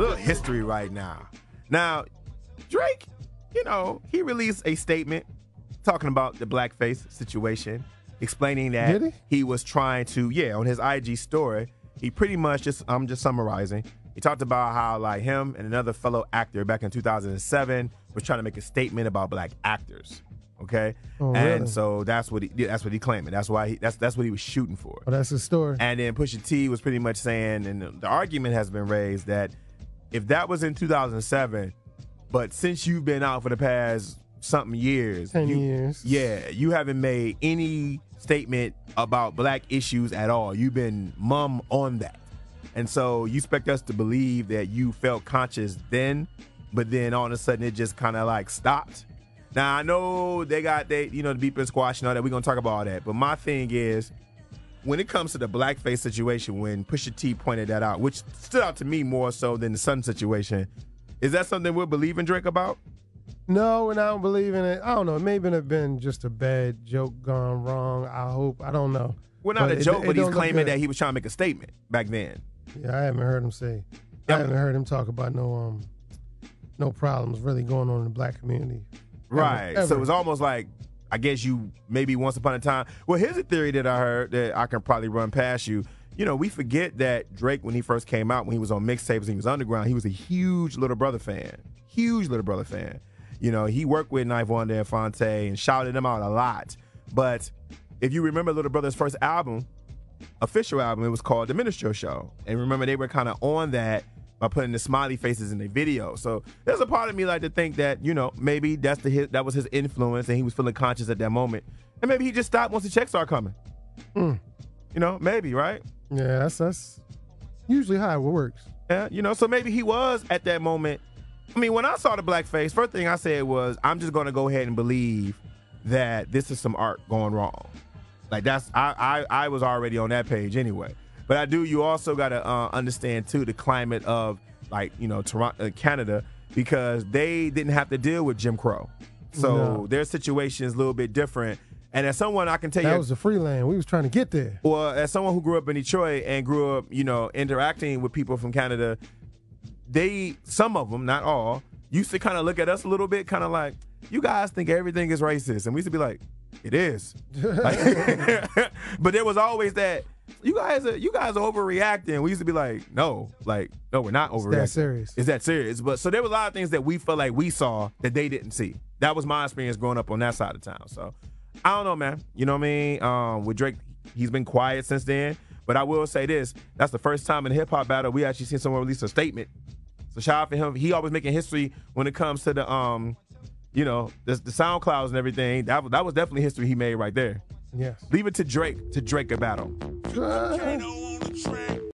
little history right now. Now, Drake, you know, he released a statement talking about the blackface situation, explaining that he? he was trying to, yeah, on his IG story, he pretty much just, I'm just summarizing. He talked about how like him and another fellow actor back in 2007 was trying to make a statement about black actors. Okay, Oh, and really? so that's what he that's what he claiming. That's why he, that's that's what he was shooting for. Oh, that's his story. And then Pusha T was pretty much saying, and the argument has been raised that if that was in 2007, but since you've been out for the past something years, 10 you- years. yeah, you haven't made any statement about black issues at all. You've been mum on that. And so you expect us to believe that you felt conscious then, but then all of a sudden it just kind of like stopped. Now I know they got they, you know, the beep and squash and all that. We're gonna talk about all that. But my thing is, when it comes to the blackface situation, when Pusha T pointed that out, which stood out to me more so than the son situation, is that something we're believing Drake about? No, and I don't believe in it. I don't know. It may have been just a bad joke gone wrong. I hope. I don't know. Well, not But a joke, it but he's claiming that he was trying to make a statement back then. Yeah, I haven't heard him say. I haven't heard him talk about no um, no problems really going on in the black community. Ever, Right. So it was almost like I guess you maybe once upon a time. Well, here's a theory that I heard that I can probably run past you. You know, we forget that Drake, when he first came out, when he was on mixtapes and he was underground, he was a huge Little Brother fan. Huge Little Brother fan. You know, he worked with 9th Wonder and Phonte and shouted them out a lot. But if you remember Little Brother's first album, official album, it was called The Minstrel Show. And remember, they were kind of on that by putting the smiley faces in the video. So there's a part of me like to think that, you know, maybe that's the his, that was his influence and he was feeling conscious at that moment. And maybe he just stopped once the checks start coming. Hmm. You know, maybe, right? Yeah, that's that's usually how it works. Yeah, you know, so maybe he was at that moment. I mean, when I saw the blackface, first thing I said was, I'm just gonna go ahead and believe that this is some art going wrong. Like that's I I, I was already on that page anyway. But I do. You also gotta uh, understand too the climate of like you know Toronto, uh, Canada, because they didn't have to deal with Jim Crow, so No. their situation is a little bit different. And as someone I can tell That you, that was the free land. We was trying to get there. well, as someone who grew up in Detroit and grew up, you know, interacting with people from Canada, they some of them, not all, used to kind of look at us a little bit, kind of like, you guys think everything is racist, and we used to be like, it is. Like- but there was always that you guys are you guys are overreacting. We used to be like, no, like no, we're not overreacting. that serious. It's that serious. But so there was a lot of things that we felt like we saw that they didn't see. That was my experience growing up on that side of town. So I don't know, man. You know what I mean? Um, with Drake, he's been quiet since then. But I will say this: that's the first time in a hip hop battle we actually seen someone release a statement. So shout out to him. He always making history when it comes to the um, you know, the, the SoundClouds and everything. That was that was definitely history he made right there. Yes. Leave it to Drake to Drake a battle. Track.